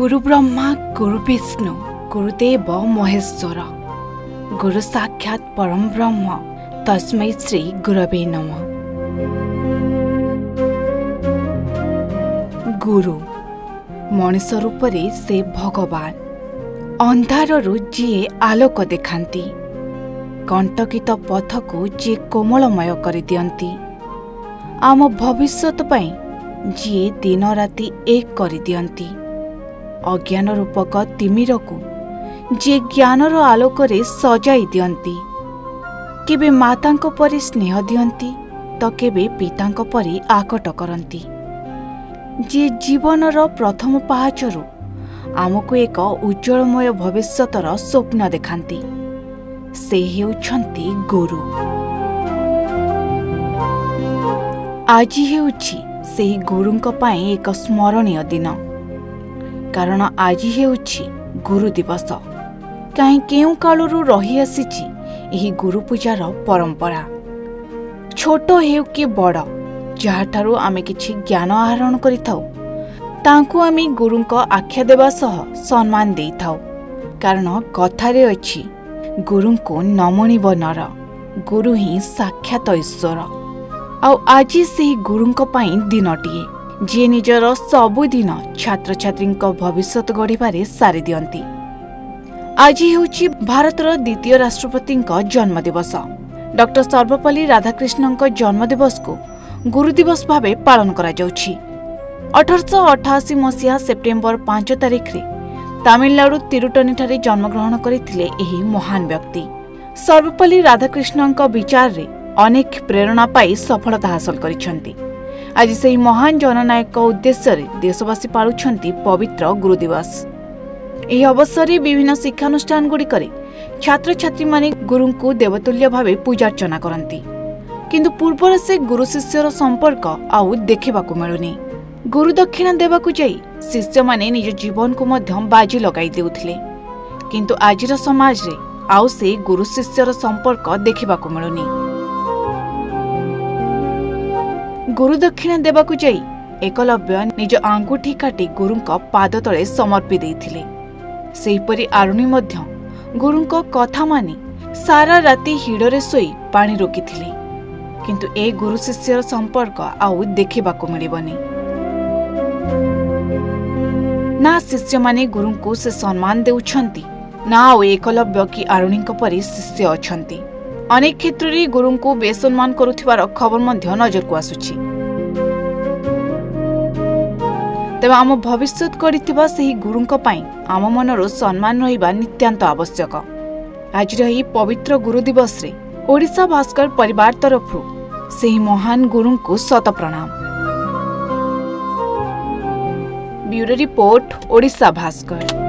ଗୁରୁ ବ୍ରହ୍ମା ଗୁରୁ ବିଷ୍ଣୁ ଗୁରୁଦେବ ମହେଶ୍ୱର ଗୁରୁ ସାକ୍ଷାତ ପରମ ବ୍ରହ୍ମ ତସ୍ମୈ ଶ୍ରୀ ଗୁରବେ ନମ ଗୁରୁ ମଣିଷ ରୂପରେ ସେ ଭଗବାନ ଅନ୍ଧାରରୁ ଯିଏ ଆଲୋକ ଦେଖାନ୍ତି କଣ୍ଟକିତ ପଥକୁ ଯିଏ କୋମଳମୟ କରିଦିଅନ୍ତି ଆମ ଭବିଷ୍ୟତ ପାଇଁ ଯିଏ ଦିନ ରାତି ଏକ କରିଦିଅନ୍ତି ଅଜ୍ଞାନ ରୂପକ ତିମିରକୁ ଯିଏ ଜ୍ଞାନର ଆଲୋକରେ ସଜାଇ ଦିଅନ୍ତି। କେବେ ମାତାଙ୍କ ପରି ସ୍ନେହ ଦିଅନ୍ତି ତ କେବେ ପିତାଙ୍କ ପରି ଆକଟ କରନ୍ତି। ଯିଏ ଜୀବନର ପ୍ରଥମ ପାହାଚରୁ ଆମକୁ ଏକ ଉଜ୍ଜଳମୟ ଭବିଷ୍ୟତର ସ୍ୱପ୍ନ ଦେଖାନ୍ତି ସେ ହେଉଛନ୍ତି ଗୁରୁ। ଆଜି ହେଉଛି ସେହି ଗୁରୁଙ୍କ ପାଇଁ ଏକ ସ୍ମରଣୀୟ ଦିନ। କାରଣ ଆଜି ହେଉଛି ଗୁରୁ ଦିବସ। କାହିଁ କେଉଁ କାଳରୁ ରହିଆସିଛି ଏହି ଗୁରୁ ପୂଜାର ପରମ୍ପରା? ଛୋଟ ହେଉ କି ବଡ଼ ଯାହାଠାରୁ ଆମେ କିଛି ଜ୍ଞାନ ଆହରଣ କରିଥାଉ ତାଙ୍କୁ ଆମେ ଗୁରୁଙ୍କ ଆଖ୍ୟା ଦେବା ସହ ସମ୍ମାନ ଦେଇଥାଉ। କାରଣ କଥାରେ ଅଛି ଗୁରୁଙ୍କୁ ନମଣିବ ନର ଗୁରୁ ହିଁ ସାକ୍ଷାତ ଈଶ୍ୱର। ଆଉ ଆଜି ସେହି ଗୁରୁଙ୍କ ପାଇଁ ଦିନଟିଏ। ଯିଏ ନିଜର ସବୁଦିନ ଛାତ୍ରଛାତ୍ରୀଙ୍କ ଭବିଷ୍ୟତ ଗଢ଼ିବାରେ ସାରିଦିଅନ୍ତି ଆଜି ହେଉଛି ଭାରତର ଦ୍ୱିତୀୟ ରାଷ୍ଟ୍ରପତିଙ୍କ ଜନ୍ମଦିବସ। ଡକ୍ଟର ସର୍ବପଲ୍ଲୀ ରାଧାକ୍ରିଷ୍ଣଙ୍କ ଜନ୍ମଦିବସକୁ ଗୁରୁ ଦିବସ ଭାବେ ପାଳନ କରାଯାଉଛି। ଅଠରଶହ ଅଠାଅଶୀ ମସିହା ସେପ୍ଟେମ୍ବର ପାଞ୍ଚ ତାରିଖରେ ତାମିଲନାଡୁ ତିରୁଟନିଠାରେ ଜନ୍ମଗ୍ରହଣ କରିଥିଲେ ଏହି ମହାନ ବ୍ୟକ୍ତି। ସର୍ବପଲ୍ଲୀ ରାଧାକ୍ରିଷ୍ଣଙ୍କ ବିଚାରରେ ଅନେକ ପ୍ରେରଣା ପାଇ ସଫଳତା ହାସଲ କରିଛନ୍ତି। ଆଜି ସେହି ମହାନ ଜନନାୟକ ଉଦ୍ଦେଶ୍ୟରେ ଦେଶବାସୀ ପାଳୁଛନ୍ତି ପବିତ୍ର ଗୁରୁ ଦିବସ ଏହି ଅବସରରେ ବିଭିନ୍ନ ଶିକ୍ଷାନୁଷ୍ଠାନଗୁଡ଼ିକରେ ଛାତ୍ରଛାତ୍ରୀମାନେ ଗୁରୁଙ୍କୁ ଦେବତୁଲ୍ୟ ଭାବେ ପୂଜାର୍ଚ୍ଚନା କରନ୍ତି। କିନ୍ତୁ ପୂର୍ବର ସେ ଗୁରୁ ଶିଷ୍ୟର ସମ୍ପର୍କ ଆଉ ଦେଖିବାକୁ ମିଳୁନି। ଗୁରୁ ଦକ୍ଷିଣା ଦେବାକୁ ଯାଇ ଶିଷ୍ୟମାନେ ନିଜ ଜୀବନକୁ ମଧ୍ୟ ବାଜି ଲଗାଇ ଦେଉଥିଲେ। କିନ୍ତୁ ଆଜିର ସମାଜରେ ଆଉ ସେ ଗୁରୁ ଶିଷ୍ୟର ସମ୍ପର୍କ ଦେଖିବାକୁ ମିଳୁନି। ଗୁରୁ ଦକ୍ଷିଣା ଦେବାକୁ ଯାଇ ଏକଲବ୍ୟ ନିଜ ଆଙ୍ଗୁଠି କାଟି ଗୁରୁଙ୍କ ପାଦ ତଳେ ସମର୍ପି ଦେଇଥିଲେ। ସେହିପରି ଆରୁଣୀ ମଧ୍ୟ ଗୁରୁଙ୍କ କଥା ମାନି ସାରା ରାତି ହିଡ଼ରେ ଶୋଇ ପାଣି ରୋକିଥିଲେ। କିନ୍ତୁ ଏ ଗୁରୁ ଶିଷ୍ୟର ସମ୍ପର୍କ ଆଉ ଦେଖିବାକୁ ମିଳିବନି। ନା ଶିଷ୍ୟମାନେ ଗୁରୁଙ୍କୁ ସେ ସମ୍ମାନ ଦେଉଛନ୍ତି ନା ଆଉ ଏକଲବ୍ୟ କି ଆରୁଣୀଙ୍କ ପରି ଶିଷ୍ୟ ଅଛନ୍ତି। ଅନେକ କ୍ଷେତ୍ରରେ ଗୁରୁଙ୍କୁ ବେସମ୍ମାନ କରୁଥିବାର ଖବର ମଧ୍ୟ ନଜରକୁ ଆସୁଛି। ତେବେ ଆମ ଭବିଷ୍ୟତ କରିଥିବା ସେହି ଗୁରୁଙ୍କ ପାଇଁ ଆମ ମନରୁ ସମ୍ମାନ ରହିବା ନିତ୍ୟାନ୍ତ ଆବଶ୍ୟକ। ଆଜିର ଏହି ପବିତ୍ର ଗୁରୁ ଦିବସରେ ଓଡ଼ିଶା ଭାସ୍କର ପରିବାର ତରଫରୁ ସେହି ମହାନ ଗୁରୁଙ୍କୁ ଶତ ପ୍ରଣାମ। Bureau report Odisha Bhaskar.